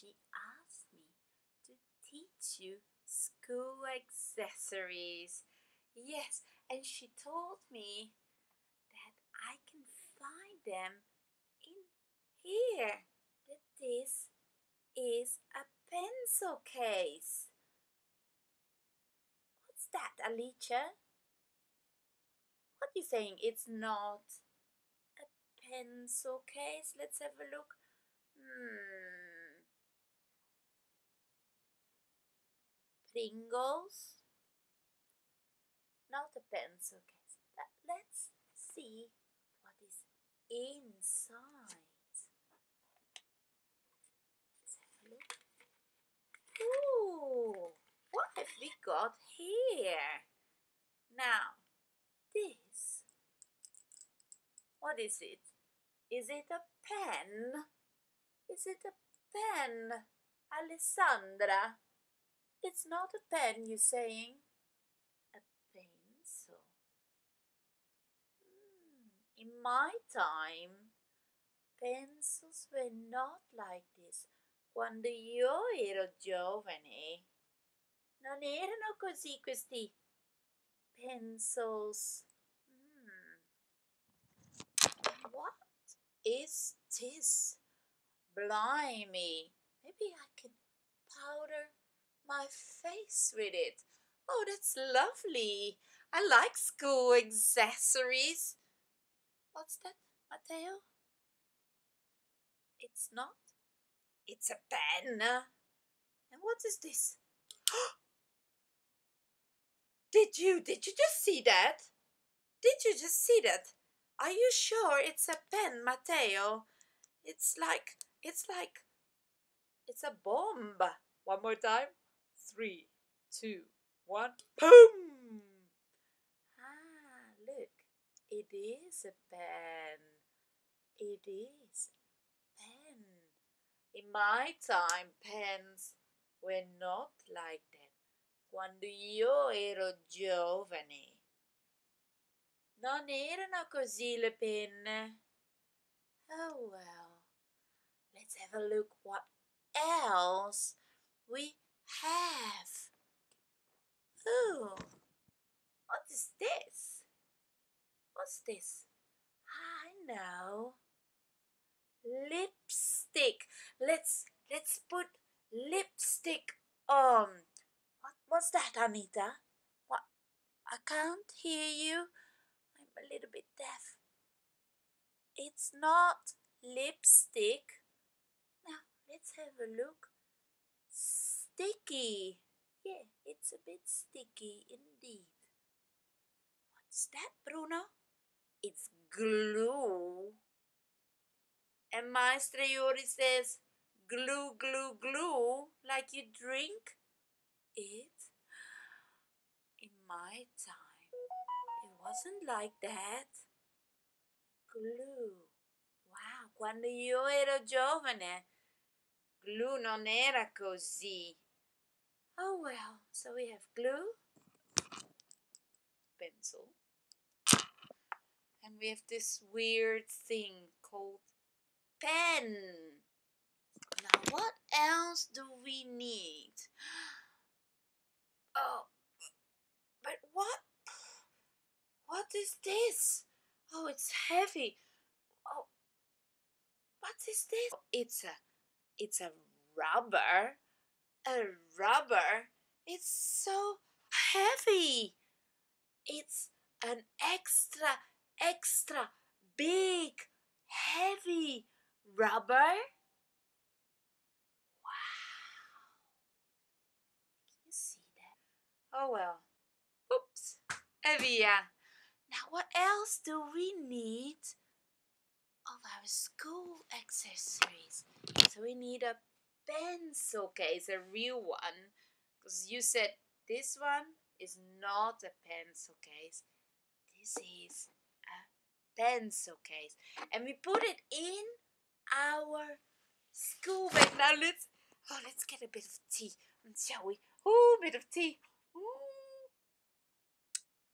she asked me to teach you school accessories. Yes, and she told me that I can find them in here. That this is a pencil case. What's that, Alicia? What are you saying? It's not a pencil case. Let's have a look. Hmm. Pringles. Not a pencil case. But let's see what is inside. Let's have a look. Ooh, what have we got here? Now, this. What is it? Is it a pen? Is it a pen, Alessandra? It's not a pen, you're saying? A pencil. Hmm, in my time, pencils were not like this. Quando io ero giovane, non erano così questi pencils. Hmm. What is this? Blimey. Maybe I can powder my face with it. Oh, that's lovely. I like school accessories. What's that, Matteo? It's not. It's a pen. And what is this? did you did you just see that? Did you just see that? Are you sure it's a pen, Matteo? It's like it's like it's a bomb. One more time. Three, two, one. Boom! Ah, look. It is a pen. It is pen. In my time, pens were not like that. Quando io ero giovane. Non erano così le penne. Oh well. Let's have a look what else we have. Oh, what is this? What's this? I know. Lipstick. Let's let's put lipstick on. What what's that, Anita? What? I can't hear you. I'm a little bit deaf. It's not lipstick. Now let's have a look. Sticky. Yeah, it's a bit sticky indeed. What's that, Bruno? It's glue. And Maestra Yuri says, glue, glue, glue, like you drink it. In my time, it wasn't like that. Glue. Wow, quando io ero giovane, glue non era così. Oh well, so we have glue, pencil, and we have this weird thing called pen. Now, what else do we need? Oh, but what? What is this? Oh, it's heavy. Oh, what is this? It's a, it's a rubber. A rubber. It's so heavy. It's an extra, extra big, heavy rubber. Wow. Can you see that? Oh well. Oops. Evia. Now, what else do we need of our school accessories? So, we need a pencil case, a real one, because you said this one is not a pencil case. This is a pencil case, and we put it in our school bag. Now let's oh, let's get a bit of tea, shall we? Oh, bit of tea. Ooh.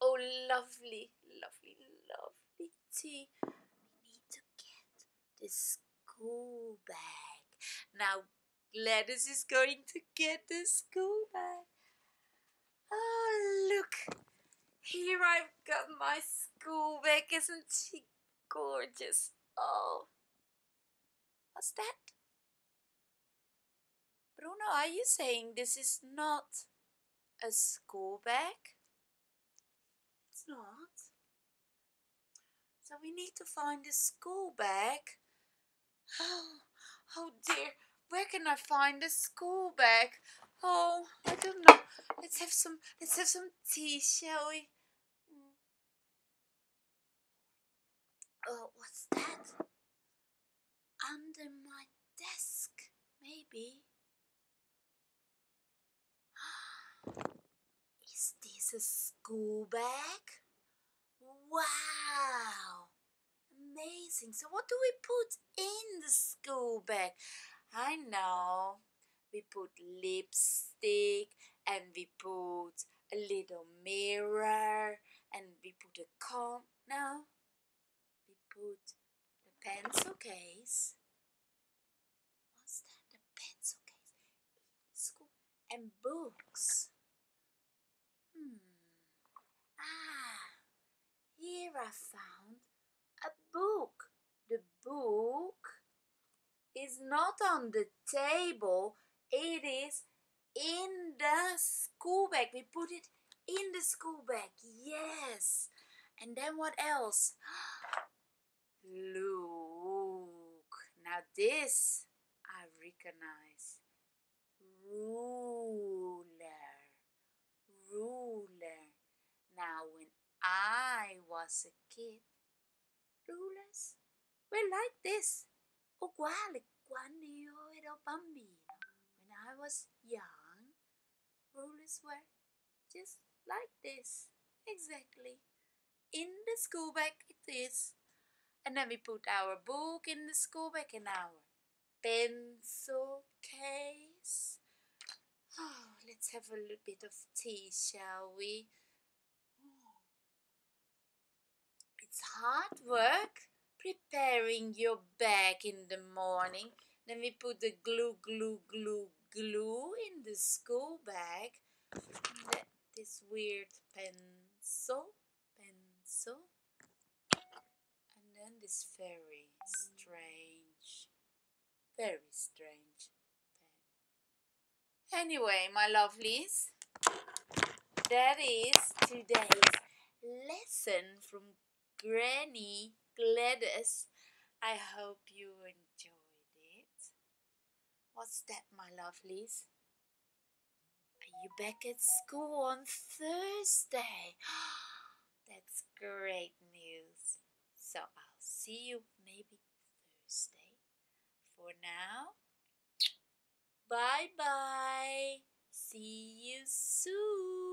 Oh, lovely, lovely, lovely tea. We need to get the school bag. Now, Gladys is going to get the school bag. Oh, look. Here I've got my school bag. Isn't she gorgeous? Oh. What's that? Bruno, are you saying this is not a school bag? It's not. So we need to find the school bag. Oh, can I find the school bag? Oh, I don't know. Let's have some. Let's have some tea, shall we? Mm. Oh, what's that? Under my desk, maybe. Is this a school bag? Wow! Amazing. So, what do we put in the school bag? I know. We put lipstick and we put a little mirror and we put a comb. No, we put the pencil case. What's that? The pencil case in school and books. Hmm. Ah, here I found a book. The book is not on the table, it is in the school bag. We put it in the school bag, yes. And then what else? Look, now this I recognize. Ruler, ruler. Now, when I was a kid, rulers were like this uguale quando io ero bambino. When I was young, rulers were just like this. Exactly. In the school bag it is. And then we put our book in the school bag and our pencil case. Oh, let's have a little bit of tea, shall we? It's hard work preparing your bag in the morning. Then we put the glue, glue, glue, glue in the school bag. And this weird pencil, pencil. And then this very strange, very strange pen. Anyway, my lovelies, that is today's lesson from Granny Gladys. I hope you enjoyed it. What's that, my lovelies? Are you back at school on Thursday? That's great news. So I'll see you maybe Thursday. For now, bye bye. See you soon.